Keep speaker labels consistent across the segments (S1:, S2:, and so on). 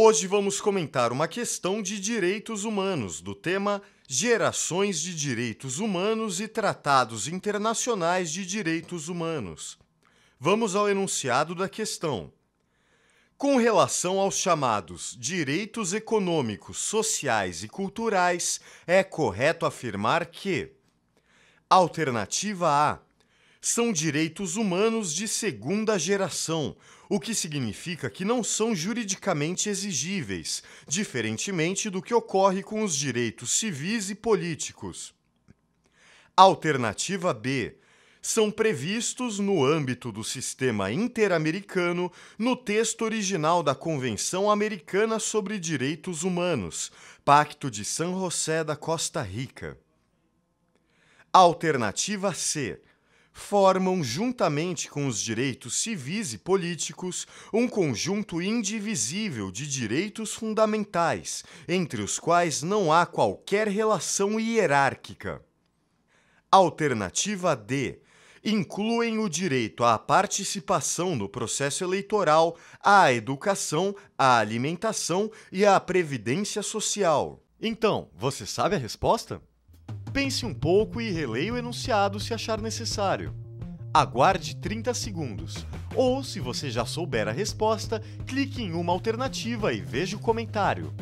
S1: Hoje vamos comentar uma questão de direitos humanos, do tema Gerações de Direitos Humanos e Tratados Internacionais de Direitos Humanos. Vamos ao enunciado da questão. Com relação aos chamados direitos econômicos, sociais e culturais, é correto afirmar que: Alternativa A são direitos humanos de segunda geração, o que significa que não são juridicamente exigíveis, diferentemente do que ocorre com os direitos civis e políticos. Alternativa B são previstos no âmbito do sistema interamericano no texto original da Convenção Americana sobre Direitos Humanos, Pacto de San José da Costa Rica. Alternativa C formam, juntamente com os direitos civis e políticos, um conjunto indivisível de direitos fundamentais, entre os quais não há qualquer relação hierárquica. Alternativa D incluem o direito à participação no processo eleitoral, à educação, à alimentação e à previdência social. Então, você sabe a resposta? Pense um pouco e releia o enunciado se achar necessário. Aguarde 30 segundos. Ou, se você já souber a resposta, clique em uma alternativa e veja o comentário.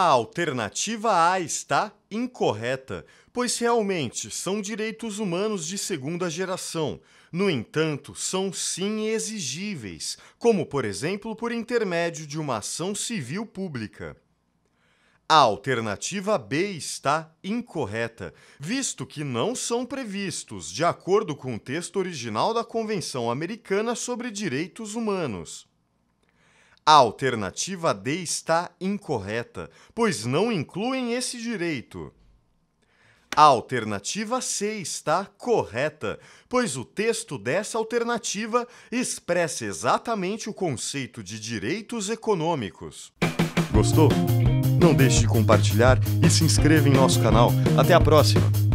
S1: A alternativa A está incorreta, pois realmente são direitos humanos de segunda geração. No entanto, são sim exigíveis, como por exemplo por intermédio de uma ação civil pública. A alternativa B está incorreta, visto que não são previstos, de acordo com o texto original da Convenção Americana sobre Direitos Humanos. A alternativa D está incorreta, pois não incluem esse direito. A alternativa C está correta, pois o texto dessa alternativa expressa exatamente o conceito de direitos econômicos. Gostou? Não deixe de compartilhar e se inscreva em nosso canal. Até a próxima!